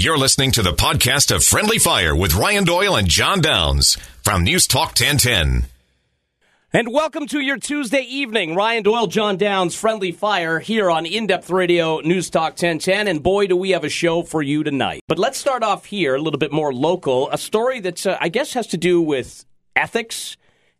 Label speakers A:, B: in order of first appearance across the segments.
A: You're listening to the podcast of Friendly Fire with Ryan Doyle and John Downs from News Talk 1010.
B: And welcome to your Tuesday evening. Ryan Doyle, John Downs, Friendly Fire here on In Depth Radio, News Talk 1010. And boy, do we have a show for you tonight. But let's start off here, a little bit more local. A story that uh, I guess has to do with ethics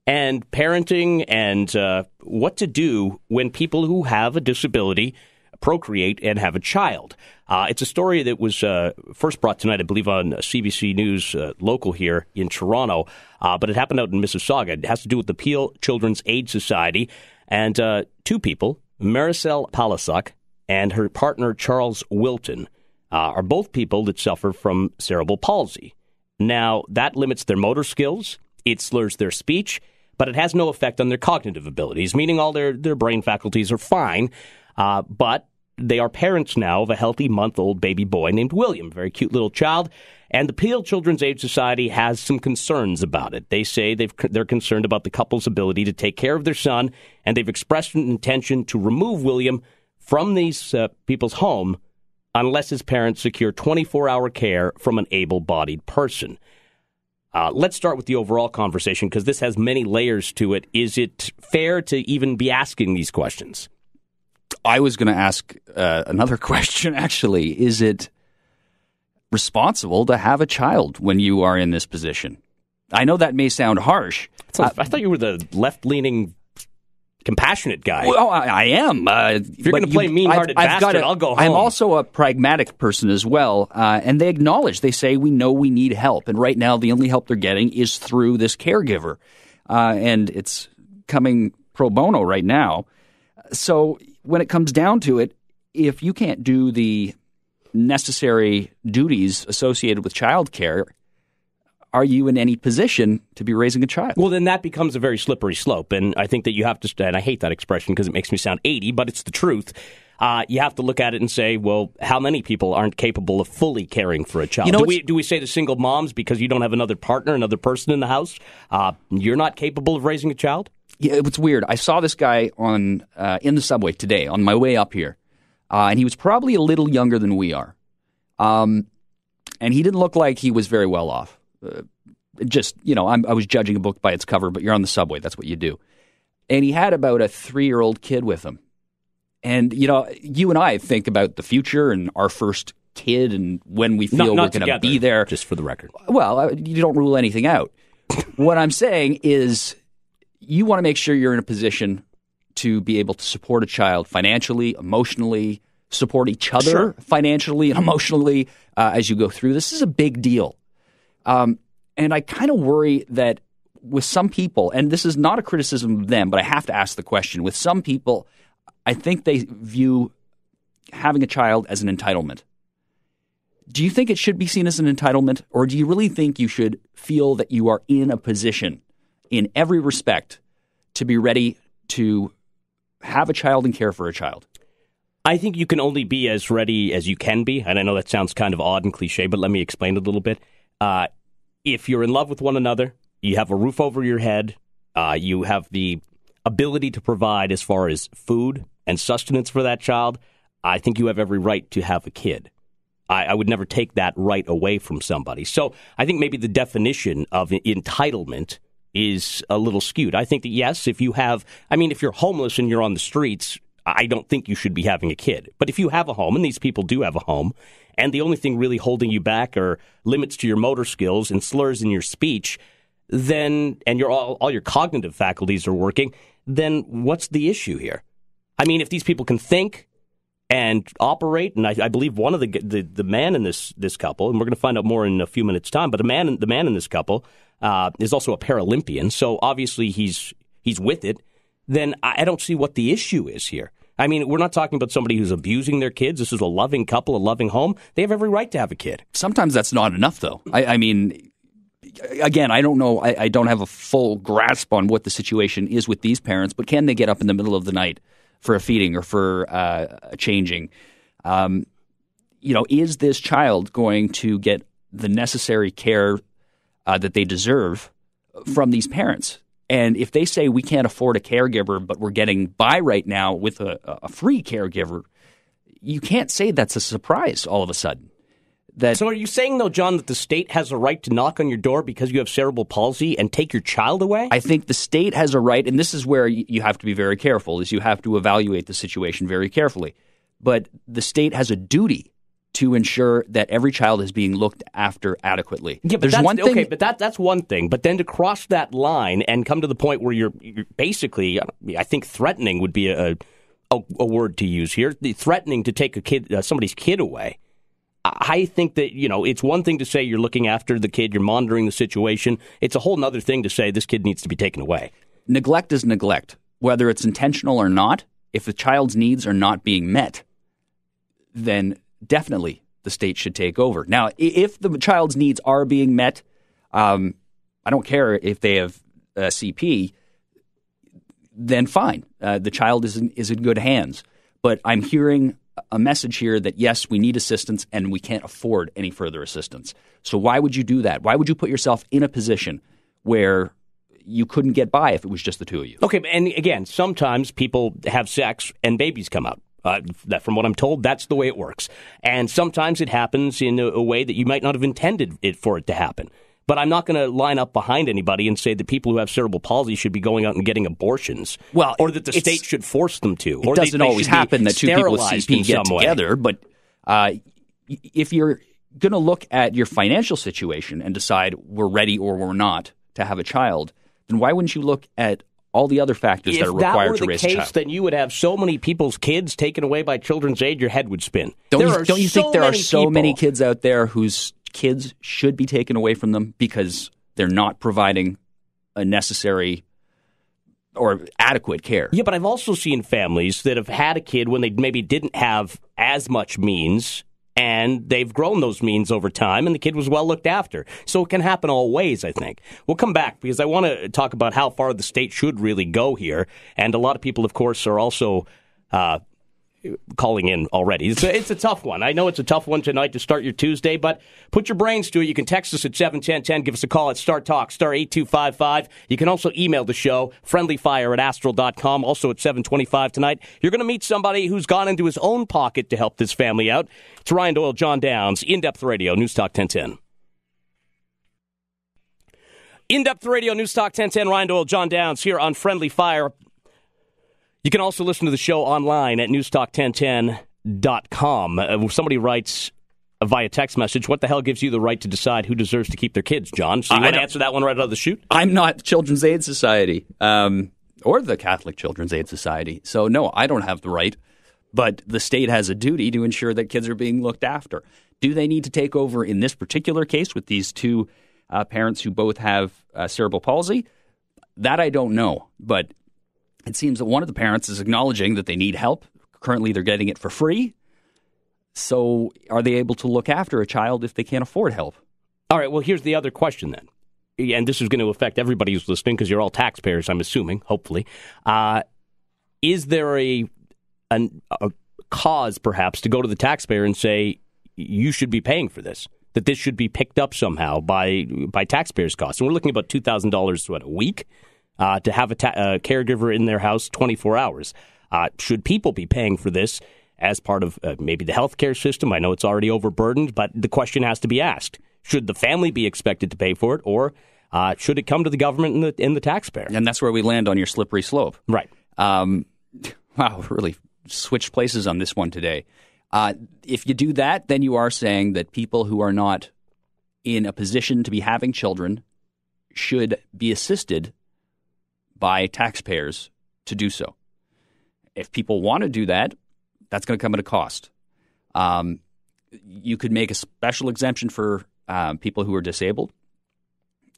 B: and parenting and uh, what to do when people who have a disability procreate and have a child. Uh, it's a story that was uh, first brought tonight, I believe, on CBC News uh, local here in Toronto, uh, but it happened out in Mississauga. It has to do with the Peel Children's Aid Society and uh, two people, Maricyl Palisoc and her partner Charles Wilton, uh, are both people that suffer from cerebral palsy. Now, that limits their motor skills, it slurs their speech, but it has no effect on their cognitive abilities, meaning all their, their brain faculties are fine. Uh, but they are parents now of a healthy month old baby boy named William, very cute little child. And the Peel Children's Aid Society has some concerns about it. They say they are concerned about the couple's ability to take care of their son, and they've expressed an intention to remove William from these uh, people's home unless his parents secure 24 hour care from an able bodied person. Uh, let's start with the overall conversation because this has many layers to it. Is it fair to even be asking these questions?
C: I was going to ask uh, another question. Actually, is it responsible to have a child when you are in this position? I know that may sound harsh.
B: Uh, I thought you were the left-leaning, compassionate guy.
C: Well, I, I am. Uh,
B: if you're going to play mean-hearted I've, I've bastard, I'll go home.
C: I'm also a pragmatic person as well, uh, and they acknowledge. They say we know we need help, and right now the only help they're getting is through this caregiver, uh, and it's coming pro bono right now. So when it comes down to it, if you can't do the necessary duties associated with childcare, are you in any position to be raising a child?
B: Well, then that becomes a very slippery slope. And I think that you have to, and I hate that expression because it makes me sound 80, but it's the truth. Uh, you have to look at it and say, well, how many people aren't capable of fully caring for a child? You know, do, we, do we say to single moms because you don't have another partner, another person in the house, uh, you're not capable of raising a child?
C: Yeah, it's weird. I saw this guy on uh, in the subway today on my way up here, uh, and he was probably a little younger than we are, um, and he didn't look like he was very well off. Uh, just you know, I'm, I was judging a book by its cover, but you're on the subway. That's what you do. And he had about a three year old kid with him, and you know, you and I think about the future and our first kid and when we feel
B: not,
C: we're going to be there.
B: Just for the record,
C: well, uh, you don't rule anything out. what I'm saying is you want to make sure you're in a position to be able to support a child financially, emotionally, support each other
B: sure.
C: financially and emotionally uh, as you go through. This is a big deal. Um, and I kind of worry that with some people, and this is not a criticism of them, but I have to ask the question with some people, I think they view having a child as an entitlement. Do you think it should be seen as an entitlement, or do you really think you should feel that you are in a position in every respect to be ready to have a child and care for a child?
B: I think you can only be as ready as you can be. And I know that sounds kind of odd and cliche, but let me explain it a little bit. Uh, if you're in love with one another, you have a roof over your head, uh, you have the ability to provide as far as food and sustenance for that child, I think you have every right to have a kid. I, I, would never take that right away from somebody. So I think maybe the definition of entitlement is a little skewed. I think that yes, if you have, I mean, if you're homeless and you're on the streets, I don't think you should be having a kid. But if you have a home, and these people do have a home, and the only thing really holding you back are limits to your motor skills and slurs in your speech, then, and your all, all your cognitive faculties are working, then what's the issue here? I mean, if these people can think and operate, and I, I believe one of the, the the man in this this couple, and we're going to find out more in a few minutes' time, but the man the man in this couple uh, is also a Paralympian, so obviously he's he's with it. Then I don't see what the issue is here. I mean, we're not talking about somebody who's abusing their kids. This is a loving couple, a loving home. They have every right to have a kid.
C: Sometimes that's not enough, though. I, I mean, again, I don't know. I, I, don't have a full grasp on what the situation is with these parents, but can they get up in the middle of the night for a feeding or for uh, a changing? Um, you know, is this child going to get the necessary care uh, that they deserve from these parents. And if they say we can't afford a caregiver, but we're getting by right now with a, a free caregiver, you can't say that's a surprise all of a sudden. that
B: So are you saying though, John, that the state has a right to knock on your door because you have cerebral palsy and take your child away?
C: I think the state has a right, and this is where you have to be very careful, is you have to evaluate the situation very carefully. But the state has a duty to ensure that every child is being looked after adequately.
B: Yeah, but
C: There's
B: that's,
C: one thing.
B: okay, but that that's one thing. But then to cross that line and come to the point where you're, you're basically, I think threatening would be a, a a word to use here. The threatening to take a kid, uh, somebody's kid away. I I think that you know it's one thing to say you're looking after the kid, you're monitoring the situation. It's a whole other thing to say this kid needs to be taken away.
C: neglect is neglect, whether it's intentional or not. If the child's needs are not being met, then definitely the state should take over. Now, if the child's needs are being met, um, I don't care if they have a CP, then fine. Uh, the child is in, is in good hands. But I'm hearing a message here that yes, we need assistance and we can't afford any further assistance. So why would you do that? Why would you put yourself in a position where you couldn't get by if it was just the two of you?
B: Okay, and again, sometimes people have sex and babies come out. Uh, that, from what I'm told, that's the way it works. And sometimes it happens in a, a way that you might not have intended it for it to happen. But I'm not going to line up behind anybody and say that people who have cerebral palsy should be going out and getting abortions.
C: Well,
B: or that the state should force them to.
C: It
B: or
C: doesn't always happen that two people with CP get together, but uh, if you're going to look at your financial situation and decide we're ready or we're not to have a child, then why wouldn't you look at all the other factors
B: If
C: that are
B: that
C: required
B: were
C: to
B: the
C: raise
B: case,
C: a child?
B: then you would have so many people's kids taken away by children's aid, your head would spin.
C: Don't
B: there
C: you, don't you
B: so
C: think there are so
B: people-
C: many kids out there whose kids should be taken away from them because they're not providing a necessary or adequate care?
B: Yeah, but I've also seen families that have had a kid when they maybe didn't have as much means and they've grown those means over time and the kid was well looked after. So it can happen all ways, I think. We'll come back because I want to talk about how far the state should really go here. And a lot of people, of course, are also. Uh, calling in already. It's a, it's a tough one. I know it's a tough one tonight to start your Tuesday, but put your brains to it. You can text us at 71010. Give us a call at Star Talk, star 8255. You can also email the show, friendlyfire at astral.com. Also at 725 tonight, you're going to meet somebody who's gone into his own pocket to help this family out. It's Ryan Doyle, John Downs, In Depth Radio, News Talk 1010. In Depth Radio, News Talk 1010, Ryan Doyle, John Downs here on Friendly Fire. You can also listen to the show online at newstalk1010.com. Uh, somebody writes via text message, what the hell gives you the right to decide who deserves to keep their kids, John? So you
C: I
B: want to answer that one right out of the chute?
C: I'm not Children's Aid Society um, or the Catholic Children's Aid Society. So, no, I don't have the right. But the state has a duty to ensure that kids are being looked after. Do they need to take over in this particular case with these two uh, parents who both have uh, cerebral palsy? That I don't know. But it seems that one of the parents is acknowledging that they need help. Currently, they're getting it for free. So, are they able to look after a child if they can't afford help?
B: All right, well, here's the other question then. And this is going to affect everybody who's listening because you're all taxpayers, I'm assuming, hopefully. Uh, is there a, an, a cause, perhaps, to go to the taxpayer and say, you should be paying for this? That this should be picked up somehow by by taxpayers' costs. And we're looking about two thousand dollars what a week uh, to have a, ta- a caregiver in their house twenty four hours. Uh, should people be paying for this as part of uh, maybe the healthcare system? I know it's already overburdened, but the question has to be asked: Should the family be expected to pay for it, or uh, should it come to the government and the, and the taxpayer?
C: And that's where we land on your slippery slope.
B: Right.
C: Um, wow, really switched places on this one today. Uh, if you do that, then you are saying that people who are not in a position to be having children should be assisted by taxpayers to do so. If people want to do that, that's going to come at a cost. Um, you could make a special exemption for um, people who are disabled.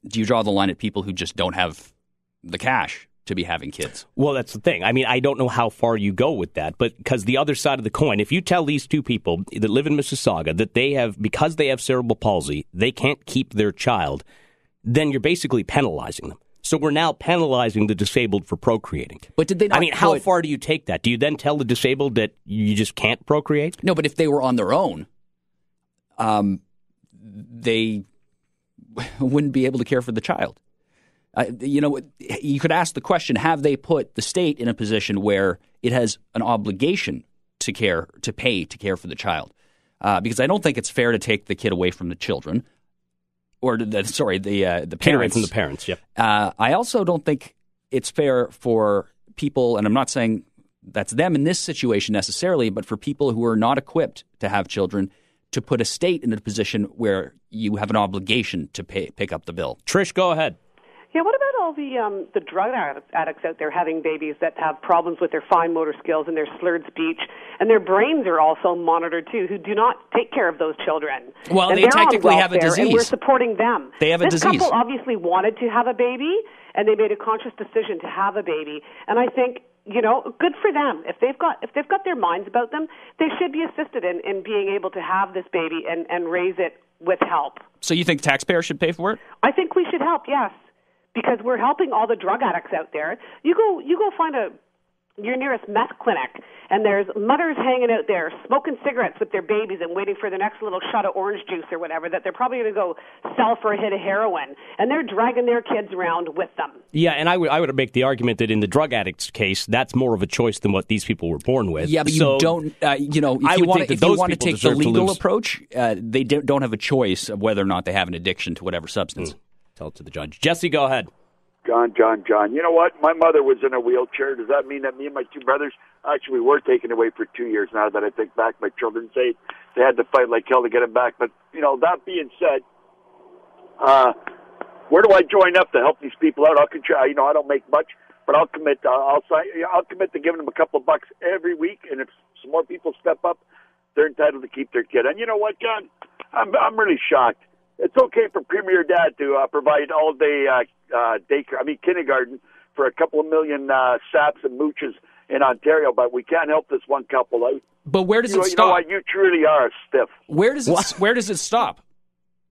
C: Do you draw the line at people who just don't have the cash to be having kids?
B: Well, that's the thing. I mean, I don't know how far you go with that, but because the other side of the coin, if you tell these two people that live in Mississauga that they have, because they have cerebral palsy, they can't keep their child, then you're basically penalizing them. So we're now penalizing the disabled for procreating.
C: But did they not
B: I mean, how
C: put-
B: far do you take that? Do you then tell the disabled that you just can't procreate?
C: No, but if they were on their own, um, they wouldn't be able to care for the child. Uh, you know, you could ask the question: Have they put the state in a position where it has an obligation to care, to pay, to care for the child? uh, because I don't think it's fair to take the kid away from the children, or the, sorry, the uh, the parents
B: from the parents. Yep.
C: uh, I also don't think it's fair for people, and I'm not saying that's them in this situation necessarily, but for people who are not equipped to have children, to put a state in a position where you have an obligation to pay, pick up the bill.
B: Trish, go ahead.
D: Yeah, what about all the um, the drug addicts out there having babies that have problems with their fine motor skills and their slurred speech, and their brains are also monitored too, who do not take care of those children.
C: Well,
D: and
C: they technically have a
D: disease. And we're supporting them.
C: They have a
D: this
C: disease.
D: couple obviously wanted to have a baby, and they made a conscious decision to have a baby. And I think you know, good for them. If they've got if they've got their minds about them, they should be assisted in, in being able to have this baby and, and raise it with help.
C: So you think taxpayers should pay for it?
D: I think we should help, yes, because we're helping all the drug addicts out there. You go, you go find a your nearest meth clinic, and there's mothers hanging out there smoking cigarettes with their babies and waiting for the next little shot of orange juice or whatever that they're probably going to go sell for a hit of heroin, and they're dragging their kids around with them.
B: Yeah, and I would I would make the argument that in the drug addict's case, that's more of a choice than what these people were born with.
C: Yeah, but
B: So-
C: you don't. Uh, you know, if
B: I
C: you want to,
B: that
C: if you
B: those
C: want to
B: people
C: take the
B: deserve to
C: legal approach, uh, they do- don't have a choice of whether or not they have an addiction to whatever substance.
B: Tell it to the judge. Jesse, go ahead.
E: John, John, John. You know what? My mother was in a wheelchair. Does that mean that me and my two brothers actually were taken away for two years? Now that I think back, my children say they had to fight like hell to get them back. But you know, that being said, uh, where do I join up to help these people out? I'll contribute. You know, I don't make much, but I'll commit. Uh, I'll sign. I'll commit to giving them a couple of bucks every week. And if some more people step up, they're entitled to keep their kid. And you know what, John? I'm I'm really shocked. It's okay for Premier Dad to uh, provide all day uh, uh, daycare. I mean kindergarten for a couple of million uh, saps and mooches in Ontario, but we can't help this one couple out.
C: But where does
E: You know,
C: it
E: you know
C: stop?
E: what? You truly are a stiff.
C: Where does it? Where does it stop?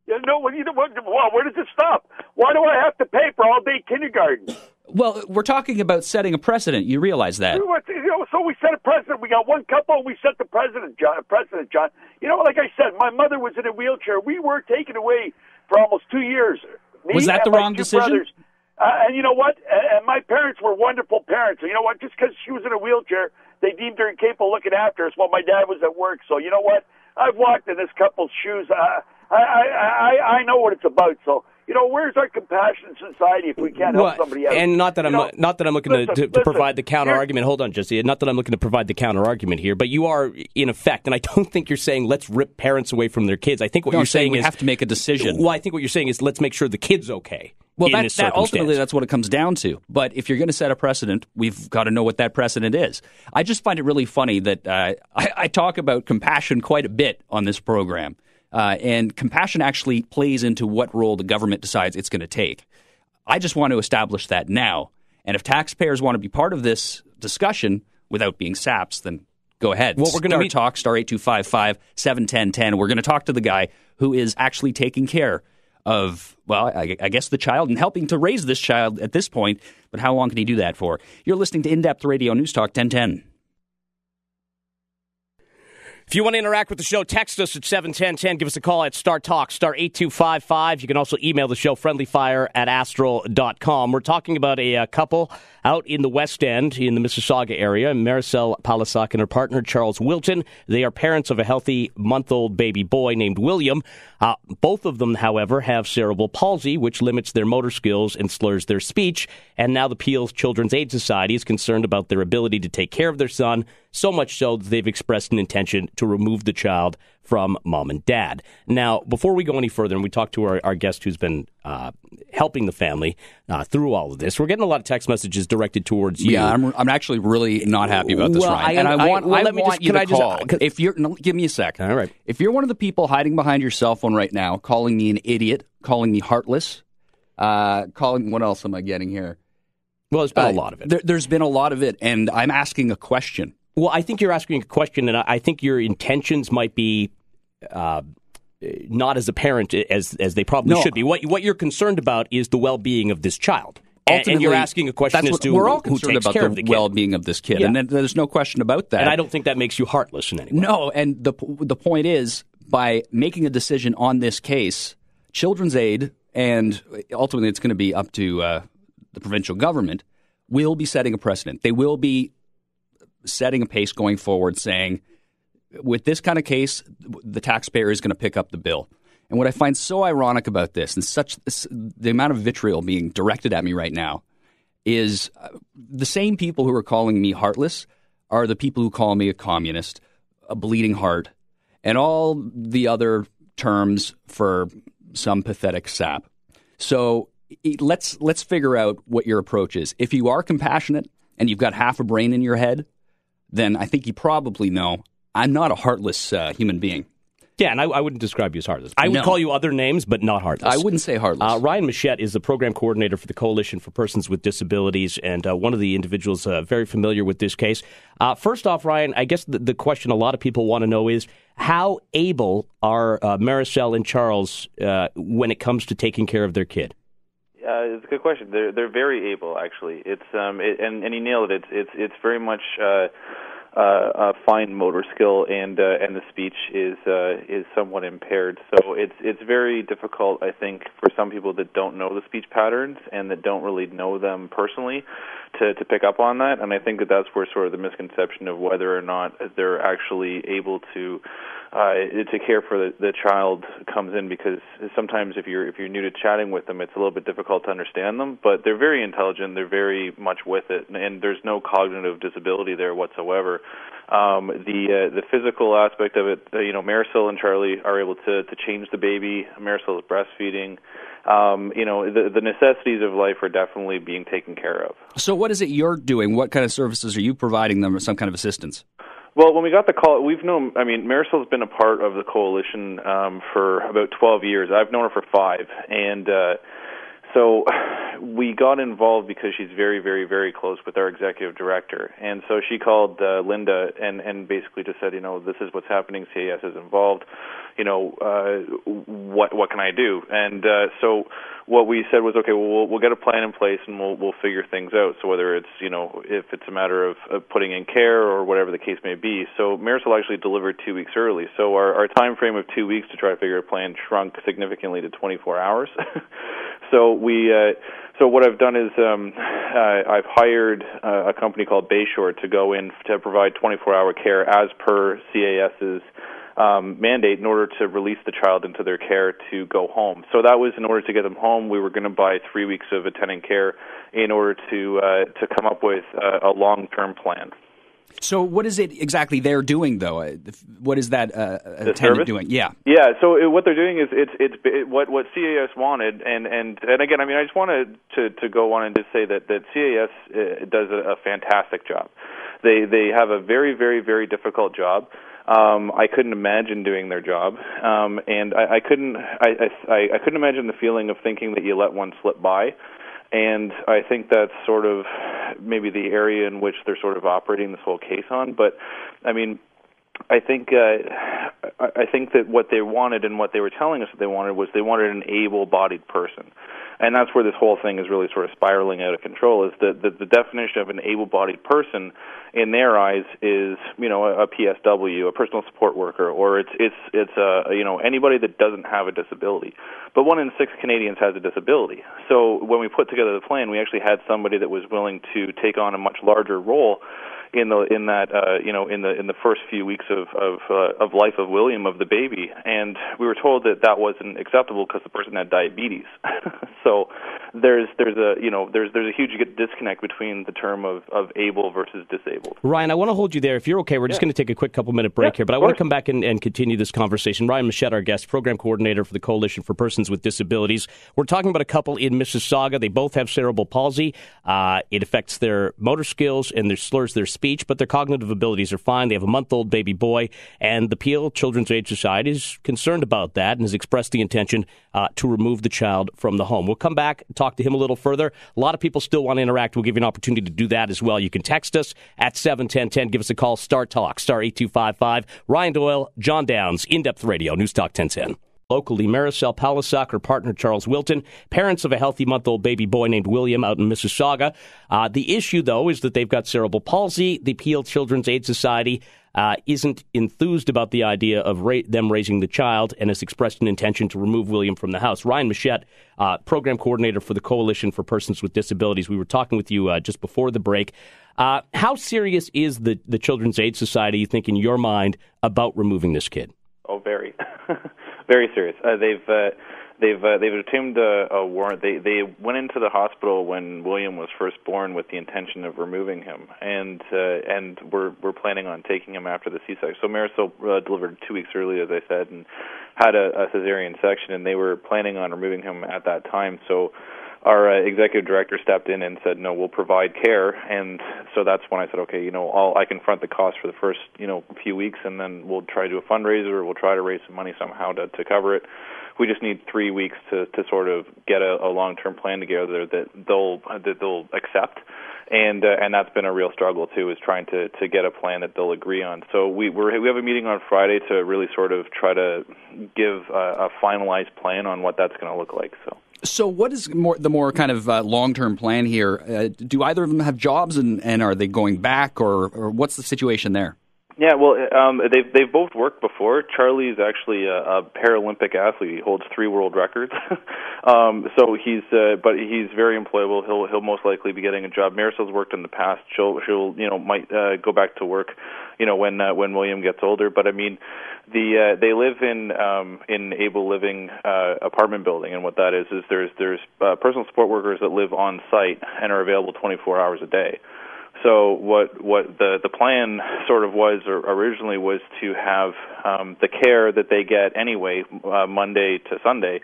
E: You know, well, you know what? Well, where does it stop? Why do I have to pay for all day kindergarten?
C: Well, we're talking about setting a precedent. You realize that?
E: What- You know, so we set a precedent. We got one couple, and we set the president, John. Precedent, John. You know, like I said, my mother was in a wheelchair. We were taken away for almost two years. Me
C: Was that the wrong decision?
E: Brothers. Uh, and you know what? And my parents were wonderful parents. And you know what? Just because she was in a wheelchair, they deemed her incapable of looking after us while my dad was at work. So you know what? I've walked in this couple's shoes. Uh, I, I, I, I know what it's about. So you know, where's our compassion society if we can't help
B: Well,
E: somebody else?
B: and not that
E: You
B: I'm
E: know,
B: not that I'm looking to,
E: listen,
B: to, to
E: listen,
B: provide the counter argument. Hold on, Jesse. Not that I'm looking to provide the counter argument here, but you are in effect, and I don't think you're saying let's rip parents away from their kids. I think what
C: No,
B: you're
C: I'm saying
B: saying
C: we
B: is
C: have to make a decision.
B: Well, I think what you're saying is let's make sure the kid's okay.
C: Well, that, that ultimately that's what it comes down to. But if you're going to set a precedent, we've got to know what that precedent is. I just find it really funny that uh, I, I talk about compassion quite a bit on this program, uh, and compassion actually plays into what role the government decides it's going to take. I just want to establish that now. And if taxpayers want to be part of this discussion without being saps, then go ahead.
B: Well, we're
C: Star
B: meet-
C: talk star eight two five five seven ten ten. We're going to talk to the guy who is actually taking care of well, I, I guess the child and helping to raise this child at this point. But how long can he do that for? You're listening to In Depth Radio News Talk ten ten.
B: If you want to interact with the show, text us at 71010. Give us a call at Star Talk, star 8255. You can also email the show, friendlyfire at astral.com. We're talking about a, uh couple out in the West End in the Mississauga area. Maricyl Palisoc and her partner, Charles Wilton. They are parents of a healthy month old baby boy named William. Uh, both of them, however, have cerebral palsy, which limits their motor skills and slurs their speech. And now the Peel's Children's Aid Society is concerned about their ability to take care of their son, so much so that they've expressed an intention to remove the child from mom and dad. Now, before we go any further, and we talk to our, our guest who's been uh, helping the family uh, through all of this, we're getting a lot of text messages directed towards you.
C: Yeah, I'm, I'm actually really not happy about this,
B: Well,
C: Ryan.
B: I-
C: and I
B: I-
C: want,
B: well,
C: I
B: let me
C: want
B: just- can
C: to
B: I just-
C: call.
B: uh,
C: if you're, no, give me a sec.
B: All right.
C: If you're one of the people hiding behind your cell phone right now, calling me an idiot, calling me heartless, uh, calling what else am I getting here?
B: well, there's been
C: Uh,
B: a lot of it.
C: There, there's been a lot of it, and I'm asking a question.
B: Well, I think you're asking a question, and I think your intentions might be uh, not as apparent as as they probably
C: No.
B: should be. What what you're concerned about is the well being of this child, and, and you're asking a question as to
C: we're all concerned about the,
B: the
C: well-being of this kid,
B: Yeah.
C: and there's no question about that.
B: and I don't think that makes you heartless in any way.
C: No, and the the point is by making a decision on this case, Children's Aid and ultimately it's going to be up to uh, the provincial government will be setting a precedent. They will be setting a pace going forward, saying with this kind of case, the taxpayer is going to pick up the bill. And what I find so ironic about this, and such the amount of vitriol being directed at me right now, is uh, the same people who are calling me heartless are the people who call me a communist, a bleeding heart, and all the other terms for some pathetic sap. So let's let's figure out what your approach is. If you are compassionate and you've got half a brain in your head, then I think you probably know I'm not a heartless uh, human being.
B: Yeah, and I, I, wouldn't describe you as heartless. I would
C: no.
B: call you other names, but not heartless.
C: I wouldn't say heartless.
B: Uh, Ryan Machette is the program coordinator for the Coalition for Persons with Disabilities, and uh, one of the individuals uh, very familiar with this case. Uh, first off, Ryan, I guess the, the, question a lot of people want to know is how able are uh, Maricyl and Charles uh, when it comes to taking care of their kid?
F: Uh, it's a good question. They're they're very able, actually. It's um it, and and he nailed it. It's it's it's very much uh, uh, a fine motor skill, and uh, and the speech is uh, is somewhat impaired. So it's it's very difficult, I think, for some people that don't know the speech patterns and that don't really know them personally, to to pick up on that. And I think that that's where sort of the misconception of whether or not they're actually able to uh, to care for the, the child comes in because sometimes if you're if you're new to chatting with them, it's a little bit difficult to understand them. But they're very intelligent. They're very much with it, and, and there's no cognitive disability there whatsoever. Um, the uh, the physical aspect of it, uh, you know, Marisol and Charlie are able to to change the baby. Marisol is breastfeeding. Um, you know, the, the necessities of life are definitely being taken care of.
C: So, what is it you're doing? What kind of services are you providing them, or some kind of assistance?
F: Well, when we got the call, we've known. I mean, Marisol's been a part of the coalition um, for about 12 years. I've known her for five, and uh, so we got involved because she's very, very, very close with our executive director, and so she called uh, Linda and and basically just said, you know, this is what's happening. CAS is involved. You know, uh, what what can I do? And uh, so what we said was, okay, well, we'll we'll get a plan in place and we'll we'll figure things out. So whether it's you know if it's a matter of, of putting in care or whatever the case may be. So Maricyl actually delivered two weeks early. So our our time frame of two weeks to try to figure a plan shrunk significantly to 24 hours. so we. Uh, so what I've done is um, uh, I've hired uh, a company called Bayshore to go in to provide 24-hour care as per CAS's um, mandate in order to release the child into their care to go home. So that was in order to get them home. We were going to buy three weeks of attendant care in order to uh, to come up with a, a long-term plan.
C: So, what is it exactly they're doing, though? Uh, what is that uh, attendant
F: service?
C: doing? Yeah,
F: yeah. So, it, what they're doing is it's it's it, what what CAS wanted, and and and again, I mean, I just wanted to to go on and just say that that CAS uh, does a, a fantastic job. They they have a very very very difficult job. Um, I couldn't imagine doing their job, um, and I, I couldn't. I, I I couldn't imagine the feeling of thinking that you let one slip by and I think that's sort of maybe the area in which they're sort of operating this whole case on. But I mean, I think uh, I think that what they wanted and what they were telling us that they wanted was they wanted an able-bodied person, and that's where this whole thing is really sort of spiraling out of control. Is that the, the definition of an able-bodied person in their eyes is you know a, a PSW, a personal support worker, or it's it's it's a you know anybody that doesn't have a disability. But one in six Canadians has a disability. So when we put together the plan, we actually had somebody that was willing to take on a much larger role in the in that uh, you know in the in the first few weeks of of uh, of life of William of the baby, and we were told that that wasn't acceptable because the person had diabetes. so there's there's a you know there's there's a huge disconnect between the term of of able versus disabled.
B: Ryan, I want to hold you there. If you're okay, we're yeah. just going to take a quick couple minute break
F: yeah,
B: here, but I want to come back and, and continue this conversation. Ryan Machette, our guest, program coordinator for the Coalition for Persons with Disabilities. We're talking about a couple in Mississauga. They both have cerebral palsy. Uh, it affects their motor skills and their slurs their speech, but their cognitive abilities are fine. They have a month old baby boy, and the Peel Children's Aid Society is concerned about that and has expressed the intention uh, to remove the child from the home. We'll come back, talk to him a little further. A lot of people still want to interact. We'll give you an opportunity to do that as well. You can text us at 71010. Give us a call, Star Talk, star 8255. Ryan Doyle, John Downs, In Depth Radio, News Talk 1010. locally. Maricyl Palisoc, her partner Charles Wilton, parents of a healthy month old baby boy named William out in Mississauga. Uh, the issue, though, is that they've got cerebral palsy. The Peel Children's Aid Society uh, isn't enthused about the idea of ra- them raising the child and has expressed an intention to remove William from the house. Ryan Machette, uh, program coordinator for the Coalition for Persons with Disabilities, we were talking with you uh, just before the break. Uh, how serious is the, the Children's Aid Society, you think, in your mind, about removing this kid?
F: Oh, very. very serious. Uh, they've uh, they've uh, they've obtained a, a warrant. They they went into the hospital when William was first born with the intention of removing him, and uh, and we're we're planning on taking him after the C-section. So Marisol uh, delivered two weeks early, as I said, and had a, a cesarean section, and they were planning on removing him at that time. So our uh, executive director stepped in and said, "No, we'll provide care." And so that's when I said, "Okay, you know, I'll I can front the cost for the first you know few weeks, and then we'll try to do a fundraiser. We'll try to raise some money somehow to to cover it." We just need three weeks to to sort of get a, a long term plan together that they'll that they'll accept and uh, and that's been a real struggle too is trying to to get a plan that they'll agree on so we we're, we have a meeting on friday to really sort of try to give a, a finalized plan on what that's going to look like so
C: so, what is more the more kind of uh, long term plan here? Uh, do either of them have jobs, and, and are they going back, or, or what's the situation there?
F: Yeah, well, um, they've they've both worked before. Charlie is actually a, a Paralympic athlete. He holds three world records. um, so he's, uh, but he's very employable. He'll he'll most likely be getting a job. Marisol's worked in the past. She'll she'll you know might uh, go back to work, you know when uh, when William gets older. But I mean, the uh, they live in um, in able living uh, apartment building, and what that is is there's there's uh, personal support workers that live on site and are available 24 hours a day. So what what the the plan sort of was or originally was to have um, the care that they get anyway uh, Monday to Sunday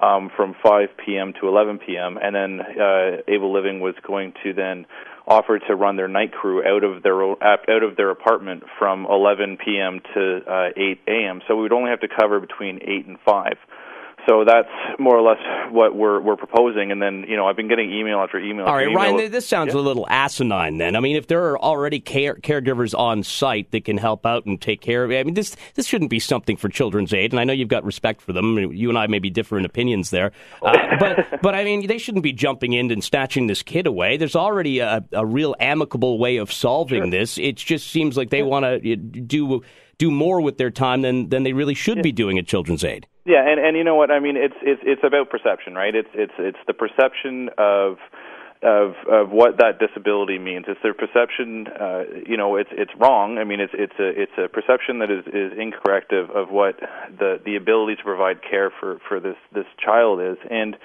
F: um, from 5 p.m. to 11 p.m. and then uh, Able Living was going to then offer to run their night crew out of their out of their apartment from 11 p.m. to uh, 8 a.m. So we would only have to cover between 8 and 5. So that's more or less what we're we're proposing. And then you know I've been getting email after email.
B: All right,
F: email
B: Ryan, this sounds yeah. a little asinine. Then I mean, if there are already care, caregivers on site that can help out and take care of, I mean, this this shouldn't be something for Children's Aid. And I know you've got respect for them. You and I may be different opinions there, uh, but but I mean, they shouldn't be jumping in and snatching this kid away. There's already a, a real amicable way of solving sure. this. It just seems like they want to do do more with their time than than they really should yeah. be doing at Children's Aid.
F: Yeah, and and you know what I mean. It's it's it's about perception, right? It's it's it's the perception of of of what that disability means. It's their perception. Uh, you know, it's it's wrong. I mean, it's it's a it's a perception that is is incorrect of of what the the ability to provide care for for this this child is, and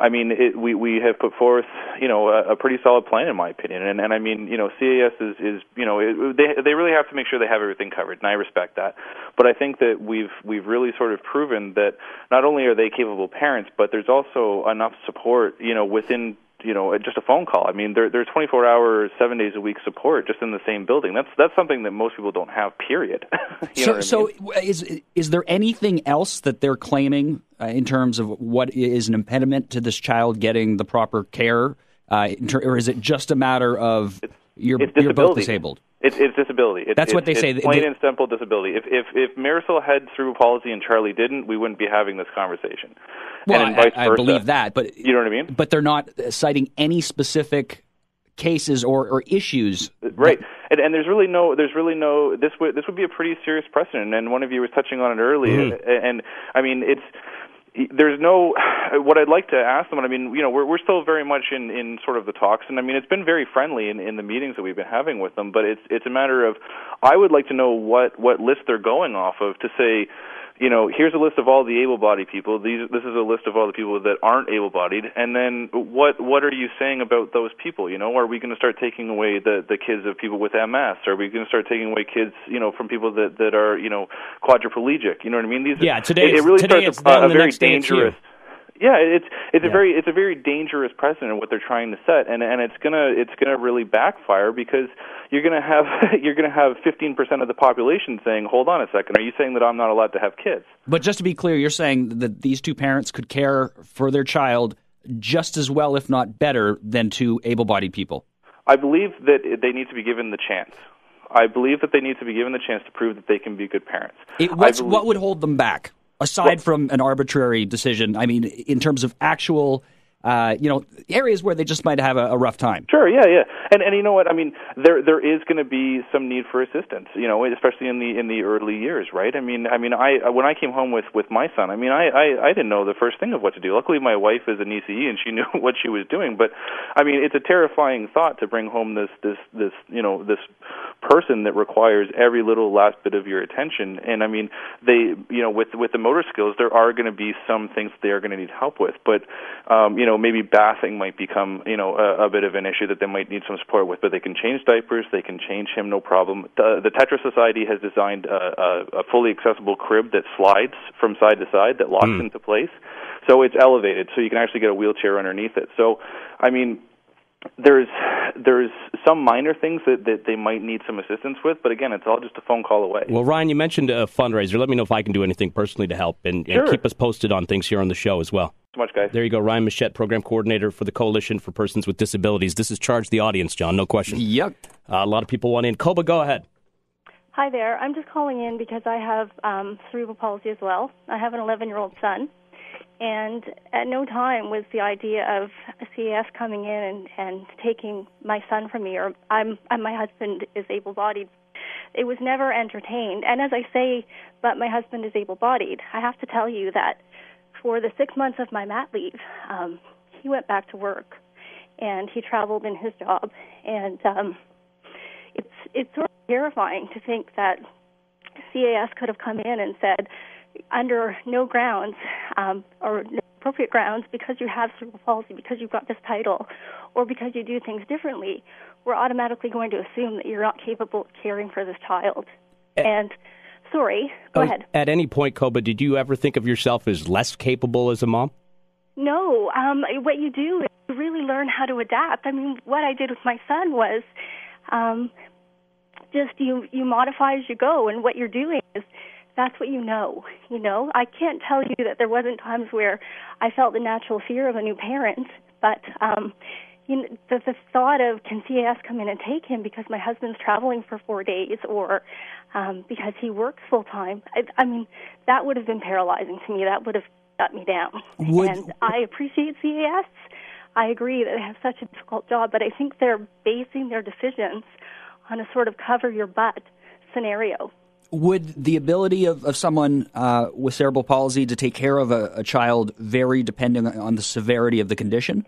F: I mean, it, we we have put forth, you know, a, a pretty solid plan in my opinion, and and I mean, you know, CAS is is you know it, they they really have to make sure they have everything covered, and I respect that. But I think that we've we've really sort of proven that not only are they capable parents, but there's also enough support, you know, within you know just a phone call. I mean, there there's 24 hours, seven days a week support just in the same building. That's that's something that most people don't have. Period.
C: so so mean? is is there anything else that they're claiming uh, in terms of what is an impediment to this child getting the proper care, uh, ter- or is it just a matter of
F: it's,
C: you're
F: it's
C: you're both disabled?
F: It's, it's disability. It's,
C: That's what they say.
F: plain and simple disability. If if if Marisol had cerebral palsy and Charlie didn't, we wouldn't be having this conversation.
C: Well,
F: and I,
C: I believe that, but
F: you know what I mean.
C: But they're not citing any specific cases or, or issues.
F: Right, and, and there's really no, there's really no. This would this would be a pretty serious precedent, and one of you was touching on it earlier. Mm-hmm. And, and I mean, it's there's no what I'd like to ask them. I mean, you know, we're we're still very much in in sort of the talks, and I mean, it's been very friendly in in the meetings that we've been having with them. But it's it's a matter of I would like to know what what list they're going off of to say you know, here's a list of all the able-bodied people. These, this is a list of all the people that aren't able-bodied. And then, what what are you saying about those people? You know, are we going to start taking away the the kids of people with MS? Are we going to start taking away kids, you know, from people that that are, you know, quadriplegic? You know what I mean? These,
B: yeah, today
F: it, it really
B: today
F: starts
B: a,
F: a, a very dangerous. Yeah, it's it's
B: yeah.
F: a very it's a very dangerous precedent what they're trying to set, and and it's gonna it's gonna really backfire because you're gonna have you're gonna have 15 percent of the population saying, "Hold on a second, are you saying that I'm not allowed to have kids?"
C: But just to be clear, you're saying that these two parents could care for their child just as well, if not better, than two able-bodied people.
F: I believe that they need to be given the chance. I believe that they need to be given the chance to prove that they can be good parents.
C: It, what would hold them back? Aside well, from an arbitrary decision? I mean, in terms of actual uh, you know, areas where they just might have a, a, rough time.
F: Sure, yeah, yeah, and and you know what? I mean, there there is going to be some need for assistance, you know, especially in the in the early years, right? I mean, I mean, I when I came home with with my son, I mean, I I, I didn't know the first thing of what to do. Luckily, my wife is an ECE and she knew what she was doing. But I mean, it's a terrifying thought to bring home this this this you know this person that requires every little last bit of your attention. And I mean, they you know with with the motor skills, there are going to be some things they are going to need help with, but um, you know maybe bathing might become, you know, a, a bit of an issue that they might need some support with. But they can change diapers, they can change him, no problem. The, the Tetra Society has designed a, a, a fully accessible crib that slides from side to side, that locks mm. into place. So it's elevated, so you can actually get a wheelchair underneath it. So, I mean, there's there's some minor things that, that they might need some assistance with, but again, it's all just a phone call away.
B: Well, Ryan, you mentioned a fundraiser. Let me know if I can do anything personally to help, and,
F: sure.
B: and keep us posted on things here on the show as well.
F: So much, guys.
B: There you go, Ryan Machette, program coordinator for the Coalition for Persons with Disabilities. This is charge the audience, John. No question.
C: Yep.
B: Uh, a lot of people want in. Koba, go ahead.
G: Hi there. I'm just calling in because I have um, cerebral palsy as well. I have an 11 year old son and at no time was the idea of CAS coming in and, and taking my son from me, or I'm, I'm my husband is able-bodied. It was never entertained. And as I say, but my husband is able-bodied. I have to tell you that for the six months of my mat leave, um, he went back to work, and he traveled in his job, and um, it's it's sort of terrifying to think that CAS could have come in and said under no grounds um, or no appropriate grounds because you have cerebral palsy, because you've got this title, or because you do things differently, we're automatically going to assume that you're not capable of caring for this child. At, and sorry, go oh, ahead.
B: At any point, Koba, did you ever think of yourself as less capable as a mom?
G: No. Um, what you do is you really learn how to adapt. I mean, what I did with my son was um, just you you modify as you go, and what you're doing is that's what you know. You know, I can't tell you that there wasn't times where I felt the natural fear of a new parent, but um, you know, the, the thought of can CAS come in and take him because my husband's traveling for four days, or um, because he works full time. I, I mean, that would have been paralyzing to me. That would have shut me down. Would, and I appreciate CAS. I agree that they have such a difficult job, but I think they're basing their decisions on a sort of cover your butt scenario
C: would the ability of, of someone uh, with cerebral palsy to take care of a, a, child vary depending on the severity of the condition?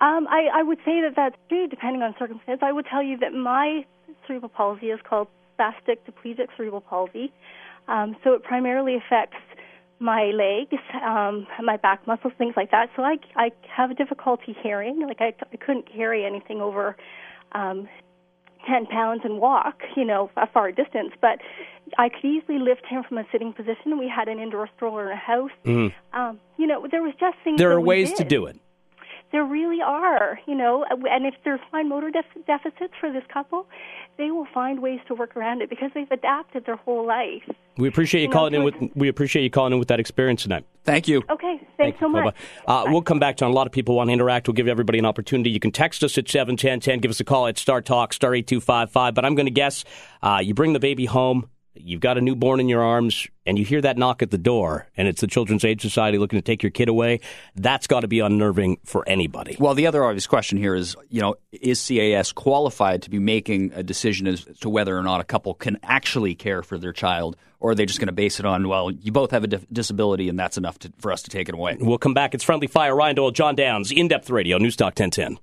G: Um, I, I, would say that that's true, depending on circumstance. I would tell you that my cerebral palsy is called spastic diplegic cerebral palsy. Um, so it primarily affects my legs, um, my back muscles, things like that. So I, I have difficulty carrying. Like I, I couldn't carry anything over um, 10 pounds and walk, you know, a far distance. But I could easily lift him from a sitting position. We had an indoor stroller in a house. Mm. Um, you know, there was just things.
B: There are ways to do it.
G: There really are, you know, and if there's fine motor def- deficits for this couple, they will find ways to work around it because they've adapted their whole life.
B: We appreciate you, you calling know, in with. We appreciate you calling in with that experience tonight.
C: Thank you.
G: Okay, thanks Thank so much.
B: Uh, we'll come back to on. A lot of people want to interact. We'll give everybody an opportunity. You can text us at seven ten ten. Give us a call at Star Talk Star eight two five five. But I'm going to guess uh, you bring the baby home you've got a newborn in your arms and you hear that knock at the door and it's the Children's Aid Society looking to take your kid away, that's got to be unnerving for anybody.
C: Well, the other obvious question here is, you know, is CAS qualified to be making a decision as to whether or not a couple can actually care for their child or are they just going to base it on, well, you both have a disability and that's enough to, for us to take it away?
B: We'll come back. It's Friendly Fire. Ryan Doyle, John Downs, In Depth Radio, News Talk 1010.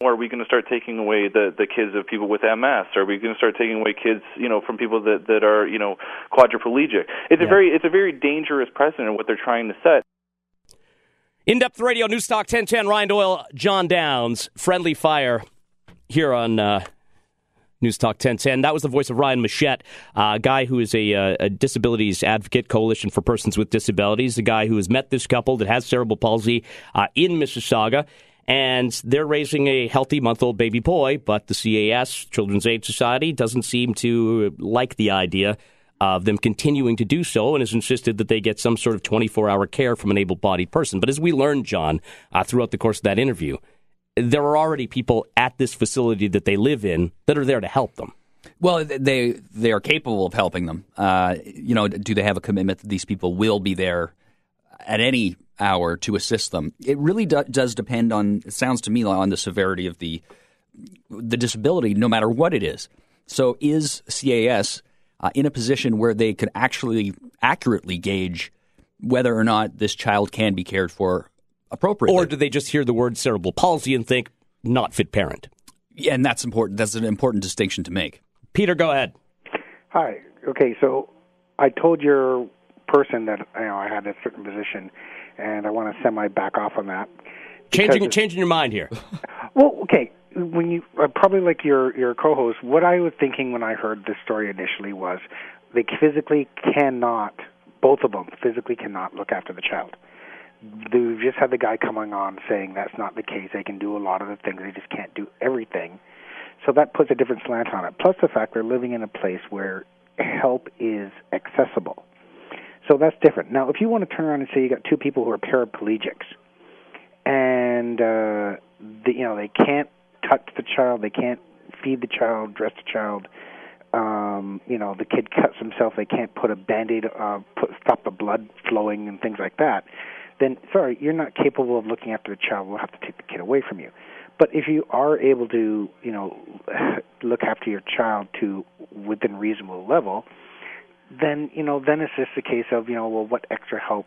F: Or are we going to start taking away the the kids of people with MS? Are we going to start taking away kids, you know, from people that that are, you know, quadriplegic? It's yeah. a very it's a very dangerous precedent what they're trying to set.
B: In depth radio, News Talk 1010, Ryan Doyle, John Downs, Friendly Fire here on uh, News Talk 1010. That was the voice of Ryan Machette, uh, a guy who is a, uh, a, disabilities advocate coalition for persons with disabilities, a guy who has met this couple that has cerebral palsy uh, in Mississauga and they're raising a healthy month old baby boy, but the CAS, Children's Aid Society, doesn't seem to like the idea of them continuing to do so and has insisted that they get some sort of 24 hour care from an able bodied person. But as we learned, John, uh, throughout the course of that interview, there are already people at this facility that they live in that are there to help them.
C: Well, they they are capable of helping them. Uh, you know, do they have a commitment that these people will be there at any hour to assist them? It really do, does depend on. It sounds to me on the severity of the the disability, no matter what it is. So, is CAS uh, in a position where they could actually accurately gauge whether or not this child can be cared for appropriately?
B: Or do they just hear the word cerebral palsy and think not fit parent?
C: Yeah, and that's important. That's an important distinction to make.
B: Peter, go ahead.
H: Hi. Okay, so I told your person that you know I had a certain position, and I want to semi back off on that.
B: Changing changing your mind here.
H: Well, okay. When you uh, probably like your your co-host, what I was thinking when I heard this story initially was they physically cannot, both of them physically cannot look after the child. They've just had the guy coming on saying that's not the case. They can do a lot of the things, they just can't do everything. So that puts a different slant on it. Plus the fact they're living in a place where help is accessible. So that's different. Now, if you want to turn around and say you got two people who are paraplegics, and uh, the, you know they can't touch the child, they can't feed the child, dress the child. Um, you know, the kid cuts himself, they can't put a band-aid, uh, put stop the blood flowing and things like that. Then, sorry, you're not capable of looking after the child. We'll have to take the kid away from you. But if you are able to, you know, look after your child to within reasonable level, then you know, then it's just a case of you know, well, what extra help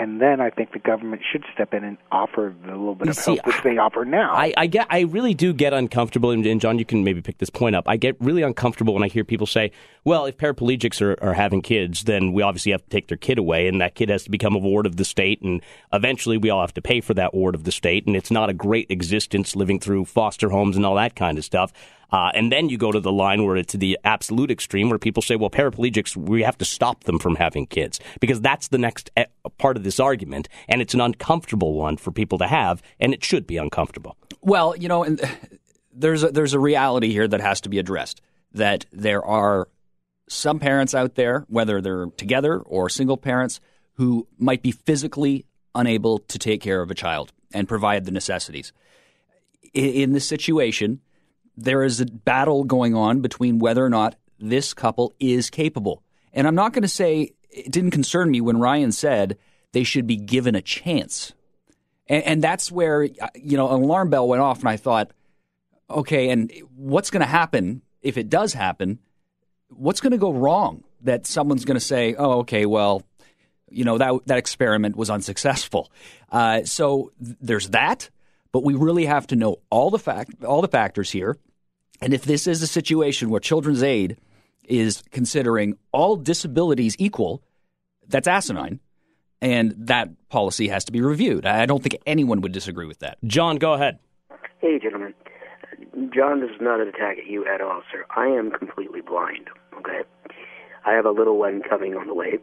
H: and then I think the government should step in and offer the little bit
B: You
H: of
B: see,
H: help, which they offer now.
B: I, I get, I really do get uncomfortable, and, and John, you can maybe pick this point up. I get really uncomfortable when I hear people say, "Well, if paraplegics are, are having kids, then we obviously have to take their kid away, and that kid has to become a ward of the state, and eventually we all have to pay for that ward of the state, and it's not a great existence living through foster homes and all that kind of stuff." Uh, and then you go to the line where it's the absolute extreme, where people say, "Well, paraplegics, we have to stop them from having kids," because that's the next eh, part of this argument, and it's an uncomfortable one for people to have, and it should be uncomfortable.
C: Well, you know, and there's a, there's a reality here that has to be addressed. That there are some parents out there, whether they're together or single parents, who might be physically unable to take care of a child and provide the necessities. In, in this situation, there is a battle going on between whether or not this couple is capable. And I'm not going to say it didn't concern me when Ryan said they should be given a chance. And, and that's where, you know, an alarm bell went off, and I thought, okay, and what's going to happen if it does happen? What's going to go wrong that someone's going to say, oh, okay, well, you know, that, that experiment was unsuccessful. Uh, so th- there's that, but we really have to know all the fact, all the factors here. And if this is a situation where Children's Aid is considering all disabilities equal, that's asinine. And that policy has to be reviewed. I don't think anyone would disagree with that.
B: John, go ahead.
I: Hey, gentlemen. John, this is not an attack at you at all, sir. I am completely blind, okay? I have a little one coming on the way.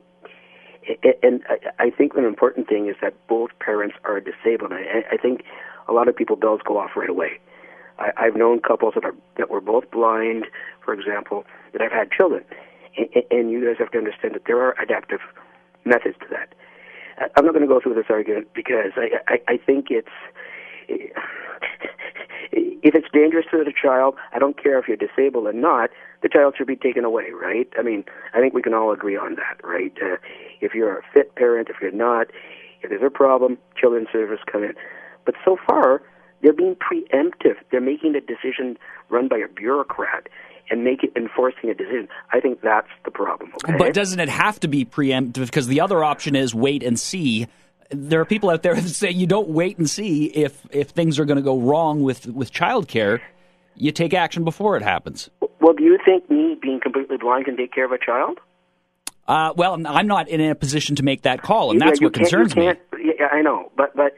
I: And I- I think an important thing is that both parents are disabled. I I think a lot of people bells go off right away. I, I've known couples that are that were both blind, for example, that have had children, and, and you guys have to understand that there are adaptive methods to that. I- I'm not going to go through this argument because I I, I think it's if it's dangerous to the child, I don't care if you're disabled or not, the child should be taken away, right? I mean, I think we can all agree on that, right? Uh, if you're a fit parent, if you're not, if there's a problem, children's service come in. But so far, they're being preemptive. They're making a decision run by a bureaucrat and make it enforcing a decision. I think that's the problem. Okay?
C: But doesn't it have to be preemptive? Because the other option is wait and see. There are people out there that say you don't wait and see if, if things are going to go wrong with, with childcare. You take action before it happens.
I: well, do you think me being completely blind can take care of a child?
C: Uh, well, I'm not in a position to make that call, and
I: Yeah,
C: that's what concerns me.
I: can't, Yeah, I know, but but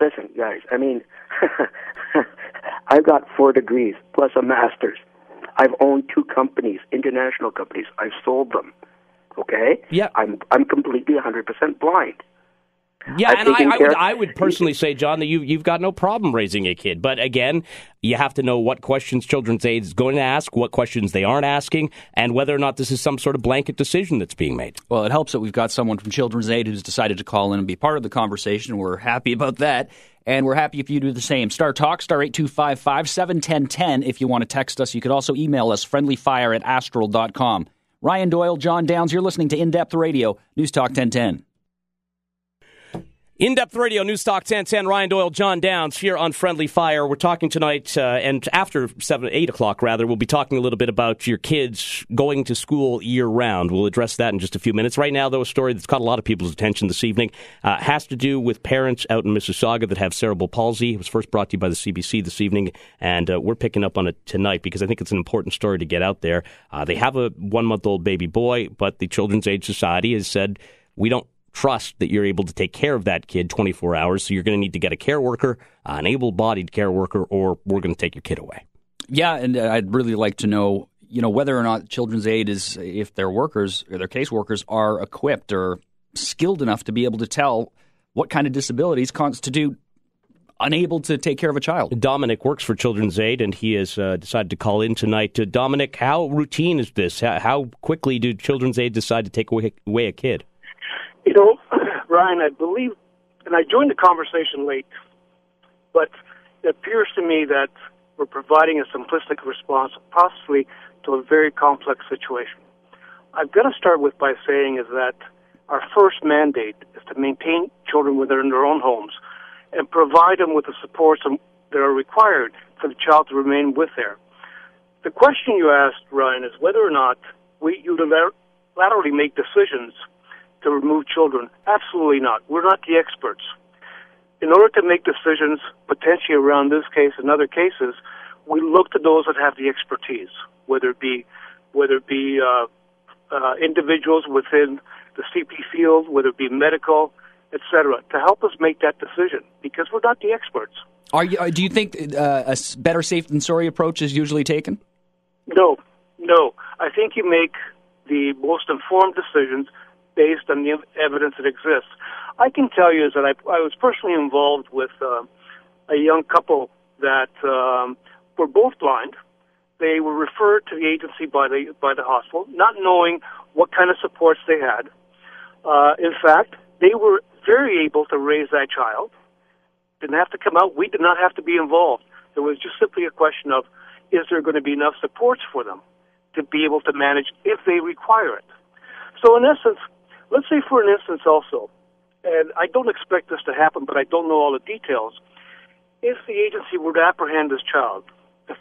I: listen, guys. I mean, I've got four degrees plus a master's. I've owned two companies, international companies. I've sold them. Okay.
B: Yeah.
I: I'm I'm completely 100% blind.
B: Yeah,
I: I've
B: and I, I would I would personally say, John, that you you've got no problem raising a kid. But again, you have to know what questions Children's Aid is going to ask, what questions they aren't asking, and whether or not this is some sort of blanket decision that's being made.
C: Well, it helps that we've got someone from Children's Aid who's decided to call in and be part of the conversation. We're happy about that. And we're happy if you do the same. Star Talk, star 8255 71010. If you want to text us, you could also email us, friendlyfire at astral.com. Ryan Doyle, John Downs, you're listening to In Depth Radio, News Talk 1010.
B: In Depth Radio, News Talk 1010, Ryan Doyle, John Downs here on Friendly Fire. We're talking tonight, uh, and after 7, 8 o'clock, rather, we'll be talking a little bit about your kids going to school year round. We'll address that in just a few minutes. Right now, though, a story that's caught a lot of people's attention this evening uh, has to do with parents out in Mississauga that have cerebral palsy. It was first brought to you by the CBC this evening, and uh, we're picking up on it tonight because I think it's an important story to get out there. Uh, they have a one month old baby boy, but the Children's Aid Society has said, we don't trust that you're able to take care of that kid 24 hours. So you're going to need to get a care worker, uh, an able bodied care worker, or we're going to take your kid away.
C: Yeah, and uh, I'd really like to know, you know, whether or not Children's Aid is, if their workers or their caseworkers are equipped or skilled enough to be able to tell what kind of disabilities constitute unable to take care of a child.
B: Dominic works for Children's Aid, and he has uh, decided to call in tonight. Uh, Dominic, how routine is this? How, how quickly do Children's Aid decide to take away, away a kid?
J: You know, Ryan, I believe, and I joined the conversation late, but it appears to me that we're providing a simplistic response, possibly to a very complex situation. I've got to start with by saying is that our first mandate is to maintain children within their own homes and provide them with the supports that are required for the child to remain with there. The question you asked, Ryan, is whether or not we unilaterally make decisions to remove children. Absolutely not. We're not the experts. In order to make decisions potentially around this case and other cases, we look to those that have the expertise, whether it be whether it be uh, uh, individuals within the CP field, whether it be medical, etc., to help us make that decision because we're not the experts.
C: Are you? uh, Do you think uh, a better safe than sorry approach is usually taken?
J: No, no. I think you make the most informed decisions based on the evidence that exists. I can tell you is that I, I was personally involved with uh, a young couple that um, were both blind. They were referred to the agency by the by the hospital, not knowing what kind of supports they had. Uh, in fact, they were very able to raise that child. Didn't have to come out. We did not have to be involved. It was just simply a question of is there going to be enough supports for them to be able to manage if they require it. So in essence, let's say for an instance also, and I don't expect this to happen, but I don't know all the details. If the agency were to apprehend this child,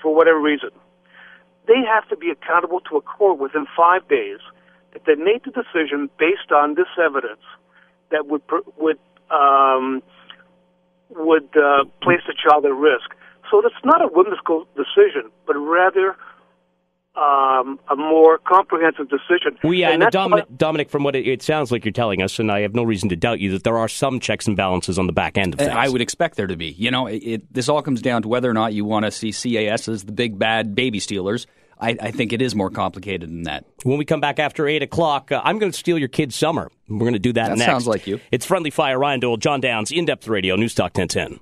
J: for whatever reason, they have to be accountable to a court within five days that they made the decision based on this evidence that would would um, would uh, place the child at risk. So it's not a whimsical decision, but rather um, a more comprehensive decision.
B: Well, yeah, and,
J: and
B: Dominic,
J: why-
B: Dominic, from what it, it sounds like you're telling us, and I have no reason to doubt you, that there are some checks and balances on the back end of things.
C: I would expect there to be. You know, it, it, this all comes down to whether or not you want to see CAS as the big bad baby stealers. I, I think it is more complicated than that.
B: When we come back after 8 o'clock, uh, I'm going to steal your kid's summer. We're going to do that,
C: That
B: next.
C: sounds like you.
B: It's Friendly Fire, Ryan Doyle, John Downs, In Depth Radio, News Talk 1010.